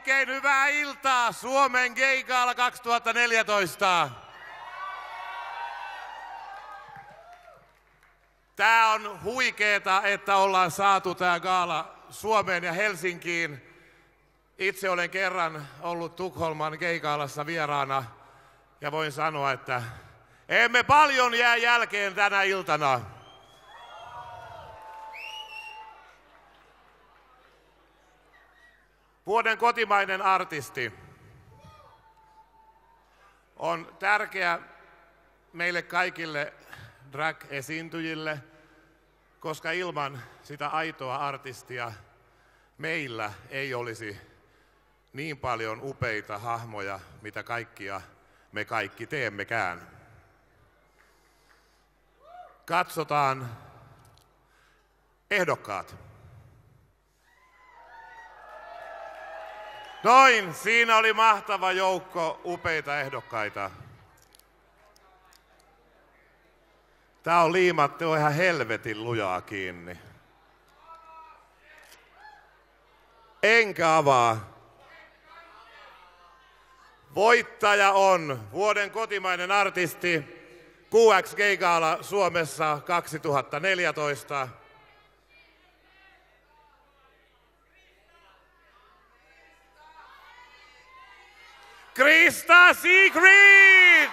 Oikein hyvää iltaa Suomen Gay-gaala 2014. Tää on huikeeta, että ollaan saatu tää gaala Suomeen ja Helsinkiin. Itse olen kerran ollut Tukholman Geigaalassa vieraana ja voin sanoa, että emme paljon jää jälkeen tänä iltana. Vuoden kotimainen artisti on tärkeä meille kaikille drag-esiintyjille, koska ilman sitä aitoa artistia meillä ei olisi niin paljon upeita hahmoja, mitä kaikkia me kaikki teemmekään. Katsotaan ehdokkaat. Noin, siinä oli mahtava joukko upeita ehdokkaita. Tää on liimattu ihan helvetin lujaa kiinni. Enkä avaa. Voittaja on vuoden kotimainen artisti QX Geigaala Suomessa 2014. Krista Siegfried!